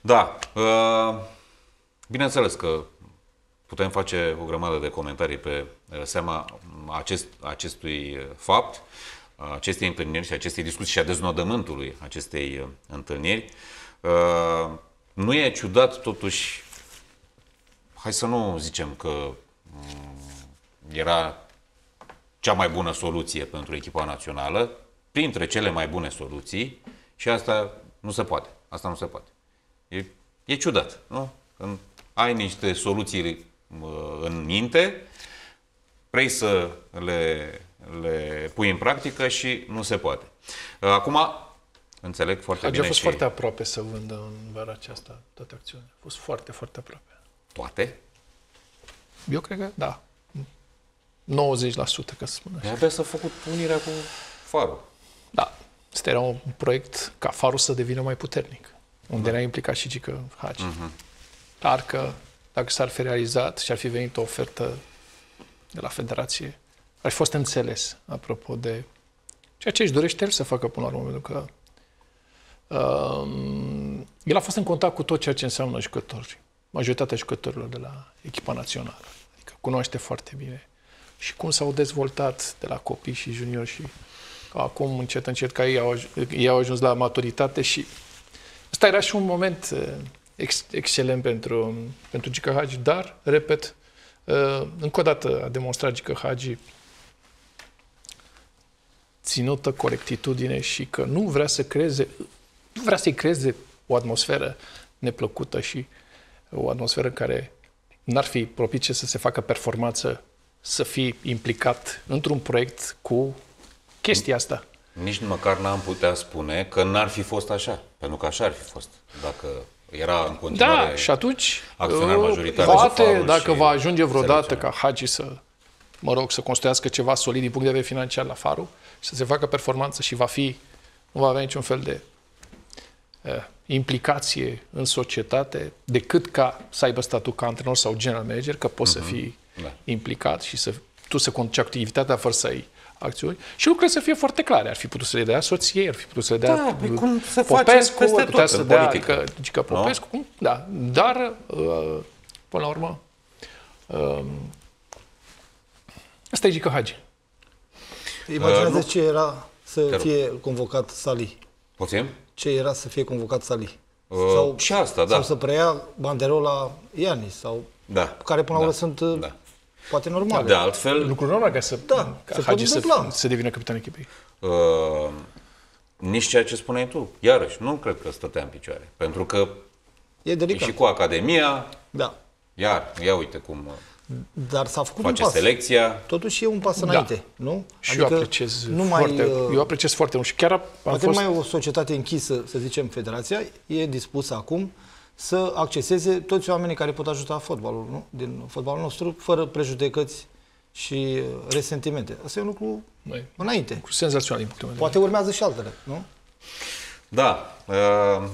Da. Uh, bineînțeles că putem face o grămadă de comentarii pe uh, seama acest, acestui uh, fapt, acestei întâlniri și acestei discuții și a deznodământului acestei întâlniri. Nu e ciudat, totuși, hai să nu zicem că mm, era cea mai bună soluție pentru echipa națională, printre cele mai bune soluții, și asta nu se poate. Asta nu se poate. E, e ciudat, nu? Când ai niște soluții în minte, vrei să le, le pui în practică și nu se poate. Acum, înțeleg foarte Hagi bine a fost și... foarte aproape să vândă în vara aceasta toate acțiunile. A fost foarte, foarte aproape. Toate? Eu cred că da. 90% ca să spun așa. Abia s-a făcut unirea cu farul. Da. Asta era un proiect ca farul să devină mai puternic. Unde da. era implicat și Gică Hagi. Uh-huh. Dar că dacă s-ar fi realizat și ar fi venit o ofertă de la Federație, ar fi fost înțeles, apropo de ceea ce își dorește el să facă până la urmă, pentru că um, el a fost în contact cu tot ceea ce înseamnă jucători, majoritatea jucătorilor de la echipa națională. Adică cunoaște foarte bine și cum s-au dezvoltat de la copii și juniori și acum încet, încet, ca ei au, ei au ajuns la maturitate și ăsta era și un moment uh, ex, excelent pentru, pentru Gica Hagi, dar, repet, uh, încă o dată a demonstrat Gica Hagi ținută corectitudine și că nu vrea să creeze, nu vrea să-i creeze o atmosferă neplăcută și o atmosferă în care n-ar fi propice să se facă performanță, să fie implicat într-un proiect cu chestia asta. Nici măcar n-am putea spune că n-ar fi fost așa, pentru că așa ar fi fost. Dacă era în continuare Da, și atunci, acționar uh, majoritar poate, dacă va ajunge vreodată ca Hagi să, mă rog, să construiască ceva solid din punct de vedere financiar la Faru și să se facă performanță și va fi, nu va avea niciun fel de uh, implicație în societate, decât ca să aibă statut ca antrenor sau general manager, că poți uh-huh. să Mhm. fii Da. implicat și să tu să conduci activitatea fără să ai acțiuni și lucrurile să fie foarte clare. Ar fi putut să le dea soției, ar fi putut să le dea Da, păi cum se face Popescu, peste ar putea tot să în dea, politică. adică, adică Popescu, cum? Da, dar uh, până la urmă uh, asta e Gică Hagi. Imaginează nu. ce era să Te rog. fie convocat Sali. Poftim? Ce era să fie convocat Sali. Uh, și asta, da. Sau să preia banderola Ianis, sau Da. care până la Da. urmă sunt uh, Da. Poate normale. De altfel, Lucruri normal ca să, Da, ca se Hagi pot să, întâmpla. să devină capitan echipei. uh, nici ceea ce spuneai tu, iarăși, nu cred că stătea în picioare. Pentru că E e delicat. și cu Academia, Da. iar, ia uite cum uh, Dar s-a făcut face un pas. selecția. Totuși e un pas Da. înainte, nu? Și eu apreciez nu mai, foarte, uh, eu apreciez foarte mult și chiar am Poate fost... nu mai e o societate închisă, să zicem, federația, e dispusă acum să acceseze toți oamenii care pot ajuta fotbalul, nu? din fotbalul nostru, fără prejudecăți și uh, resentimente. Asta e un lucru Măi, înainte. lucru senzațional din punctul meu de Poate urmează și altele, nu? Da. Uh,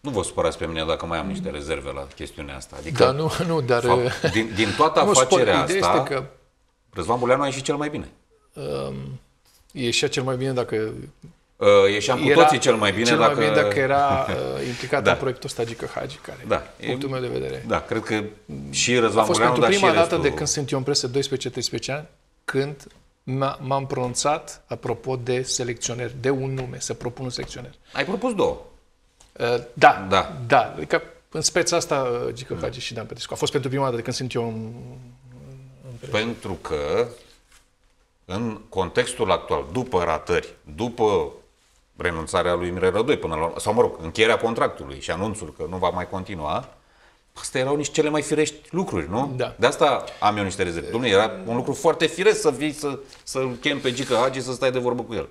nu vă supărați pe mine dacă mai am niște rezerve la chestiunea asta. Adică, Da, nu, nu, dar... fapt, din, din toată nu spun, afacerea ideea asta, este că Răzvan Buleanu a ieșit cel mai bine. um, ieșea cel mai bine dacă Uh, ieșeam cu toții cel mai bine cel dacă... mai bine dacă era uh, implicat Da. în proiectul ăsta Gică Hagi, care, Da. punctul meu de vedere. Da, cred că și Răzvan A fost Buleanu, pentru dar prima și dată restul... de când sunt eu în presă 12-13 ani, când m- m-am pronunțat apropo de selecționer, de un nume, să propun un selecționer. Ai propus două. Uh, da, Da. da. Adică în speța asta uh, Gică Hagi și Dan Petrescu. A fost pentru prima dată de când sunt eu în... Pentru că în contextul actual, după ratări, după renunțarea lui Mirel Rădoi până la urmă, sau mă rog, încheierea contractului și anunțul că nu va mai continua, astea erau niște cele mai firești lucruri, nu? Da. De asta am eu niște rezerve. Domnule, era un lucru foarte firesc să vii să, să-l chem pe Gică Hagi să stai de vorbă cu el.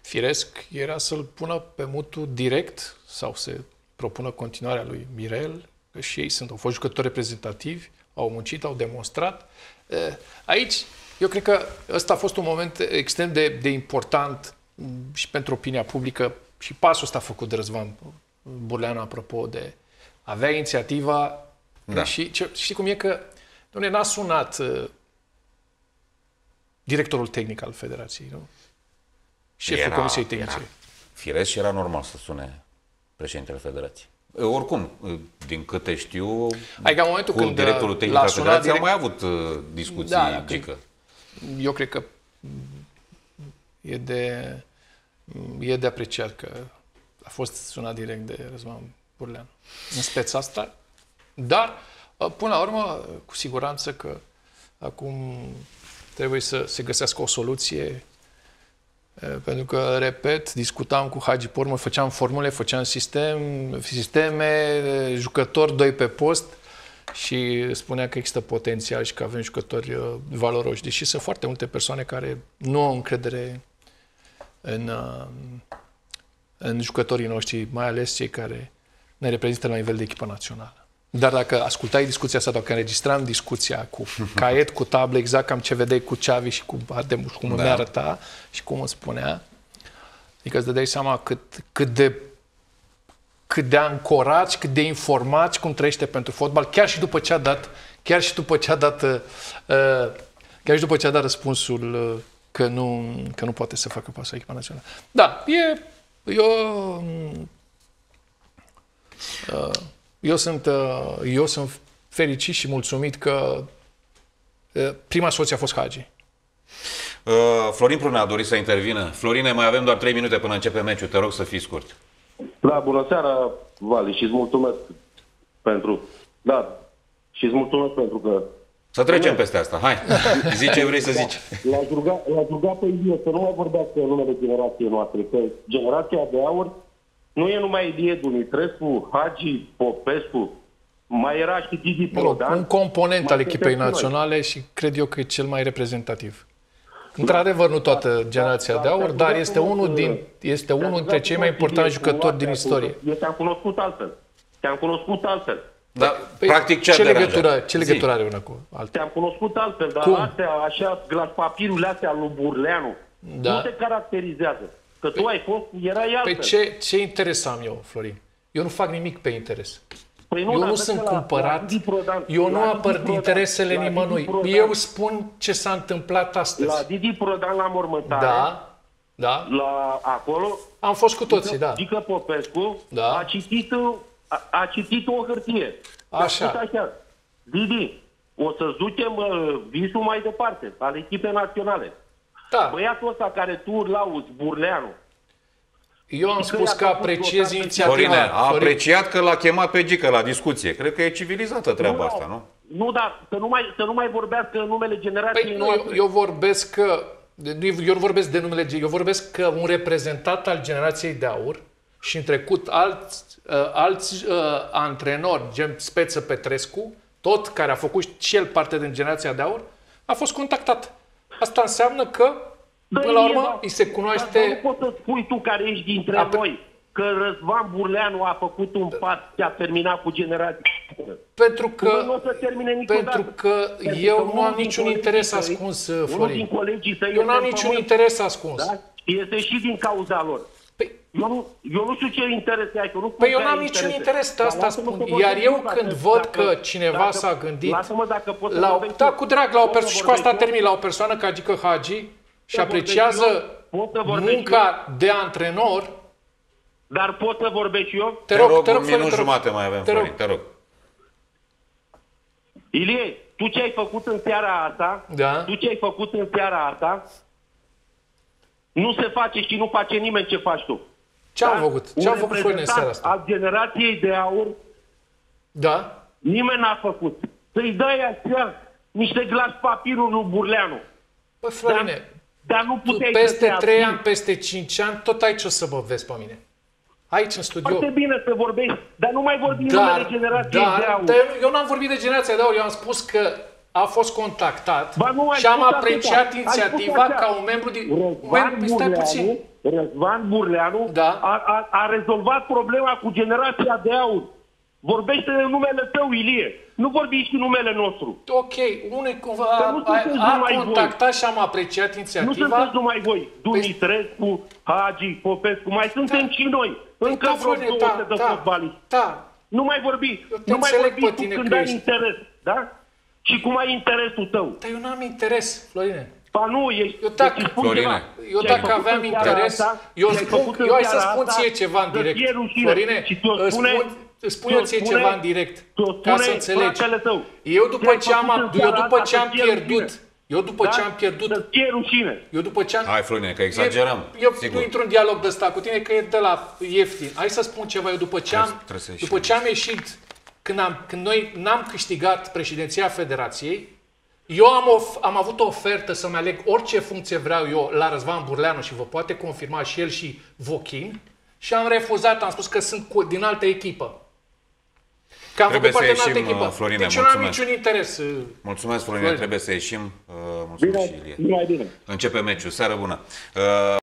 Firesc era să-l pună pe mutul direct sau să propună continuarea lui Mirel, că și ei sunt, au fost jucători reprezentativi, au muncit, au demonstrat. Eh, Aici, eu cred că ăsta a fost un moment extrem de, de important m, și pentru opinia publică și pasul ăsta făcut de Răzvan Burleanu, apropo de avea inițiativa Da. și ce, știi cum e că, dom'le, n-a sunat eh, directorul tehnic al federației, nu? Șeful Era- Comisiei Tehnice. Era firesc și era normal să sune președintele Federației. Uh, Oricum, uh, din câte știu, Adică în momentul cu când, directorul uh, tehnic l-a al sunat Federației direct- au mai avut uh, discuții Da, da, da, gică. eu cred că e de, e de apreciat că a fost sunat direct de Răzvan Burleanu în speța asta, dar până la urmă, cu siguranță că acum trebuie să se găsească o soluție pentru că, repet, discutam cu Hagi Pormă, făceam formule, făceam sistem, sisteme, jucători, doi pe post și spunea că există potențial și că avem jucători uh, valoroși. Deși sunt foarte multe persoane care nu au încredere în, uh, în jucătorii noștri, mai ales cei care ne reprezintă la nivel de echipă națională. Dar dacă ascultai discuția asta, dacă înregistram discuția cu caiet, cu tablă, exact cam ce vedeai cu Ceavi și cu Ardemuș, cum da. îmi arăta și cum îmi spunea, adică îți dădeai seama cât, cât de cât de ancorat, cât de informat, cum trăiește pentru fotbal, chiar și după ce a dat, chiar și după ce a dat, uh, chiar și după ce a dat răspunsul uh, că nu, că nu poate să facă pasul echipa națională. Da, e, eu, uh, eu sunt, uh, eu sunt fericit și mulțumit că uh, prima soție a fost Hagi. Uh, Florin Prunea a dorit să intervină. Florine, mai avem doar 3 minute până începe meciul. Te rog să fii scurt. Da, bună seara, Vali, și îți mulțumesc pentru... Da, și îți mulțumesc pentru că... Să trecem peste asta. Hai, zici ce vrei să zici. L-aș ruga, l-aș ruga pe Ilie să nu mai vorbească în numele generației noastre, că generația de aur nu e numai Ilie Dumitrescu, Hagi, Popescu, mai era și Didi Mă rog, Prodan. un component mai al echipei sunteți noi. naționale și cred eu că e cel mai reprezentativ. Într-adevăr, nu toată generația de aur, dar este unul, din, este unul dintre cei mai importanti jucători din istorie. Eu te-am cunoscut altfel. Te-am cunoscut altfel. Dar, Păi, practic, ce, ce a deranjat? legătură, ce Zi. legătură are una cu alta? Te-am cunoscut altfel, dar Cum? astea, așa, glas papirurile astea lui Burleanu, Da. nu te caracterizează. Că tu ai fost, erai altfel. Pe ce, ce interes am eu, Florin? Eu nu fac nimic pe interes. Păi Eu dar nu vezi sunt că la- cumpărat, la Didi Prodan- eu nu la apăr Didi Prodan- interesele la Didi nimănui. Prodan- Eu spun ce s-a întâmplat astăzi. La Didi Prodan la mormântare, Da, da, la acolo, am fost cu toții, da. Dică Popescu Da. a, citit, a, a citit o hârtie. A Așa. spus așa, Didi, o să ducem uh, visul mai departe, al echipei naționale. Da, Băiatul ăsta care tu îl lauzi, Burleanu, eu am că spus i-a că făcut apreciez blocat inițiativa. Florine, a Florin, apreciat că l-a chemat pe Gică la discuție. Cred că e civilizată treaba asta, nu? Nu, dar să nu mai, să nu mai vorbească în numele generației Păi nu, noastre. eu, eu vorbesc că, eu nu vorbesc de numele, eu vorbesc că un reprezentant al generației de aur și în trecut alți, uh, alți uh, antrenori, gen Speță Petrescu, tot care a făcut și el parte din generația de aur, a fost contactat. Asta înseamnă că, Da, până la e, urmă, da. îi se Dar cunoaște... nu poți să spui tu care ești dintre Apre- noi că Răzvan Burleanu a făcut un pas și a terminat cu generația. Pentru Că, nu o că, să termine niciodată. pentru că Pentru eu că nu unul am din niciun colegii interes tăi- ascuns, Unul Florin. din colegii tăi Eu nu am este în niciun pământ, interes ascuns. Da? Este și din cauza lor. Păi, Eu nu, eu nu știu ce interese ai, că nu Păi eu spun că n-am ai niciun interese. interes, de Dar asta lasă-mă spun. să vorbesc Iar eu dacă- când văd dacă- că cineva dacă- s-a gândit... Lasă-mă dacă pot să La, vorbesc da, eu. cu drag, la o Pot să persoană, și cu asta vorbesc eu? termin, la o persoană ca Gică Hagi și Să apreciază vorbesc eu? Pot să vorbesc munca de antrenor, Dar pot să vorbesc eu? te rog, te un rog, Florin, minut te rog. jumate mai avem, Te rog. Florin, te rog. Ilie, tu ce ai făcut în seara asta? Da. Tu ce ai făcut în seara asta? Nu se face și nu face nimeni ce faci tu. Ce am Da? făcut? Un Ce am făcut Florin în seara reprezentant asta? Al generației de aur, Da? nimeni n-a făcut. Să-i dai așa niște glas papirul lui Burleanu. Păi, Florine, Dar nu tu puteai să peste te 3 abții. ani, peste 5 ani, tot aici o să mă vezi pe mine. Aici, în studio. Foarte bine să vorbești, dar nu mai vorbi numele Dar, generației de dar, aur. dar eu n-am vorbit de generația de aur, eu am spus că a fost contactat Ba nu, ai și am spus apreciat atâta. Ai inițiativa spus așa. ca un membru din... Răzvan Mem- stai puțin. Burleanu, Răzvan Burleanu Da. a, a, a rezolvat problema cu generația de aur. Vorbește în numele tău, Ilie. Nu vorbi și în numele nostru. Ok, unul cumva Că nu a, a, sunteți a numai voi. contactat și am apreciat Nu inițiativa. sunteți numai voi. Dumitrescu, Hagi, Popescu, mai suntem și noi. Încă da, vreo Florin, 200 de da, fotbaliști. da. Nu mai vorbi. Eu te Nu mai înțeleg vorbi pe tu tine când că ai ești- interes. Da? Și cum ai interesul tău. Dar eu n-am interes, Florine. Ba nu, ești... Eu dacă- deci spun Florine, ceva. Eu Ce ai dacă făcut aveam în seara interes, asta, eu ce ai spun, făcut în eu hai să seara spun asta, ție ceva în să direct. fie rușine. Florine, Și ți-o îți spune, spun, îți spun ți-o eu ție spune- ceva în direct, ți-o ca să spune înțelegi. fratele tău. Eu Ce după ai ce am, făcut în eu seara după asta, ce am să-ți fie pierdut, rușine. eu după ce Da? am pierdut, Să-ți fie rușine. eu după ce am... Hai, Florine, că exagerăm. Eu, eu sigur. nu intru în dialog de ăsta cu tine, că e de la ieftin. Hai să spun ceva. Eu după ce Trebuie- am, trebuie să ieșim. după ce am ieșit, când, am, când noi n-am câștigat președinția Federației, eu am, of, am avut o ofertă să-mi aleg orice funcție vreau eu la Răzvan Burleanu și vă poate confirma și el și Vochin și am refuzat, am spus că sunt cu, din altă echipă. Că am Trebuie făcut să parte din altă ieșim, echipă. uh, Florine, deci eu nu am mulțumesc. niciun interes. uh, Mulțumesc, Florine, Florin. trebuie să ieșim. Uh, mulțumesc și Bine, Ilie. numai bine. Începe meciul. Seară bună. Uh,